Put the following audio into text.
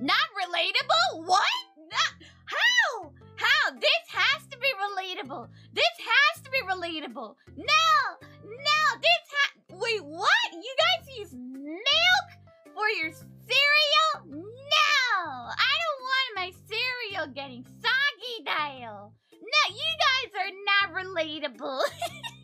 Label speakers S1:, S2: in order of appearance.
S1: Not relatable? What? Not, how? How? This has to be relatable. This has to be relatable. No, no, this ha- Wait, what? You guys use milk for your cereal? No, I don't want my cereal getting soggy, Dial. No, you guys are not relatable.